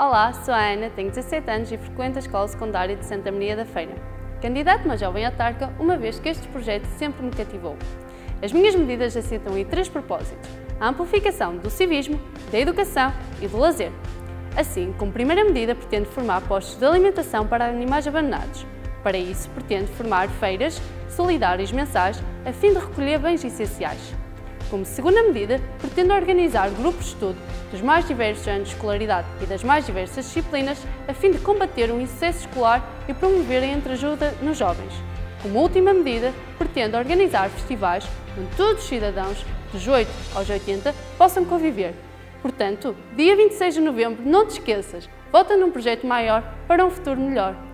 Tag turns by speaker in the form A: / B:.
A: Olá, sou a Ana, tenho 17 anos e frequento a Escola Secundária de Santa Maria da Feira. Candidato-me a jovem autarca, uma vez que este projeto sempre me cativou. As minhas medidas assentam em três propósitos. A amplificação do civismo, da educação e do lazer. Assim, como primeira medida, pretendo formar postos de alimentação para animais abandonados. Para isso, pretendo formar feiras solidárias mensais a fim de recolher bens essenciais. Como segunda medida, pretendo organizar grupos de estudo dos mais diversos anos de escolaridade e das mais diversas disciplinas a fim de combater o insucesso escolar e promover a entreajuda nos jovens. Como última medida, pretendo organizar festivais onde todos os cidadãos, dos 8 aos 80, possam conviver. Portanto, dia 26 de novembro, não te esqueças, vota num projeto maior para um futuro melhor.